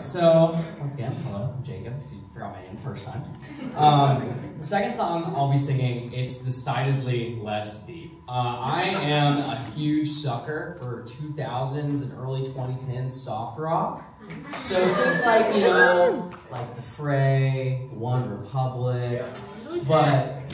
right, so once again, hello, I'm Jacob, if you forgot my name first time. Um, the second song I'll be singing, it's decidedly less deep. Uh, I am a huge sucker for 2000s and early 2010s soft rock. So think like, you know, like The Fray, One Republic, but,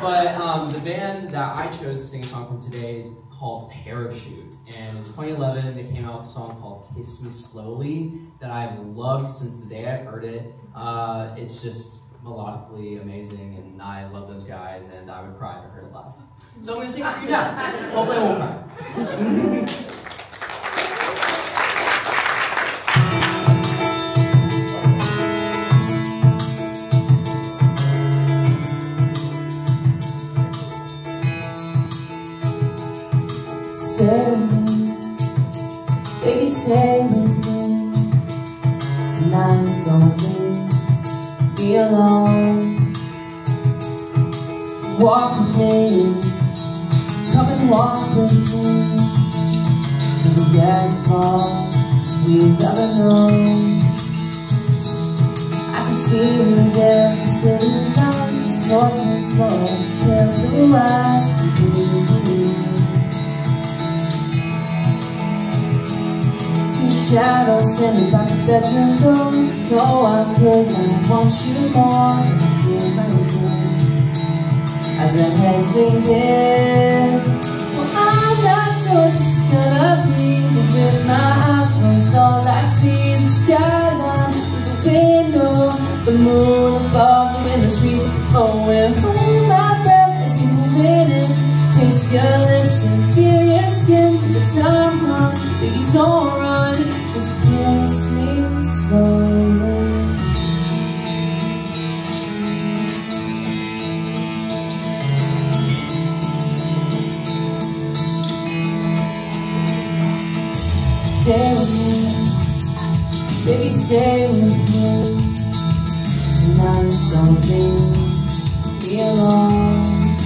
but um, the band that I chose to sing a song from today is called Parachute. And in 2011, they came out with a song called Kiss Me Slowly that I've loved since the day I've heard it. Uh, it's just melodically amazing, and I love those guys, and I would cry if I heard it live. So I'm going to sing it for you now. Hopefully I won't cry. baby, stay with me tonight. Don't leave me alone. Walk with me, come and walk with me to the end fall we've never known. Shadows standing by the bedroom door No, I could not want you more than I did now As our heads leaned in Well, I'm not sure this is gonna be But with my eyes closed, all I see is the skyline The window, the moon above you in the streets Oh, and hold my breath as you move in Taste your lips and feel your skin. The time comes, baby, don't run Stay with me. Baby, stay with me. Tonight, don't leave me alone.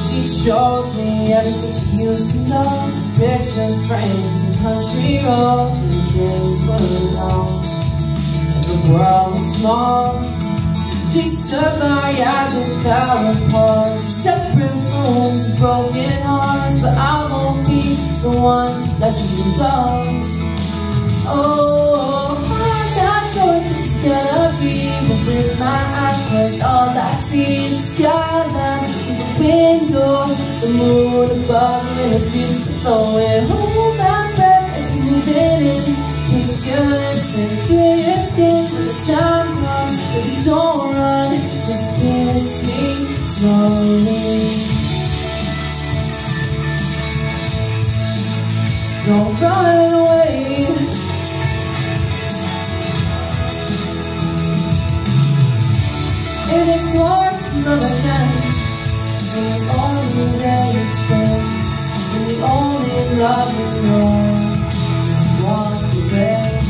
She shows me everything she used to know. Picture frames and country roads The days were long. And the world was small. She stood by as it fell apart Separate rooms and broken hearts But I won't be the one to let you go Oh, I'm not sure what this is gonna be But with my eyes closed all I see is the skyline The window, the moon above in the streets so it hold my breath as you move it in. Taste your lips and feel your skin When the time comes, if you don't run Just kiss me slowly Don't run away And it's to love again When you're only that it's been. When the only love you know. Just walk away.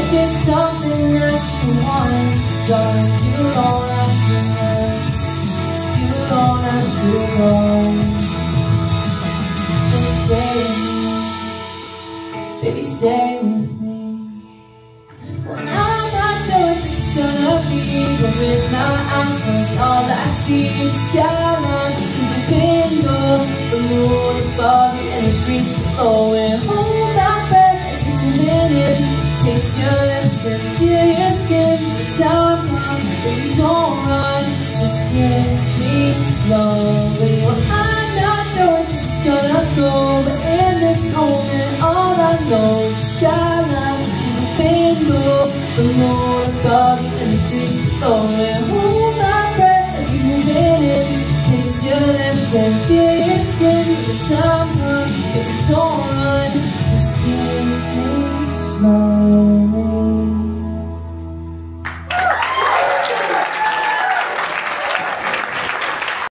If it's something that you want Darling, you don't have to hurt You don't have to go see the skyline Through the window The moon above you And the streets flowing Hold my breath as move in Taste your lips and feel your skin The time comes Baby don't run Just kiss me slowly Well I'm not sure what this is gonna go But in this moment All I know is the skyline window The moon above you and the streets flowing Hold don't run Just kiss me slow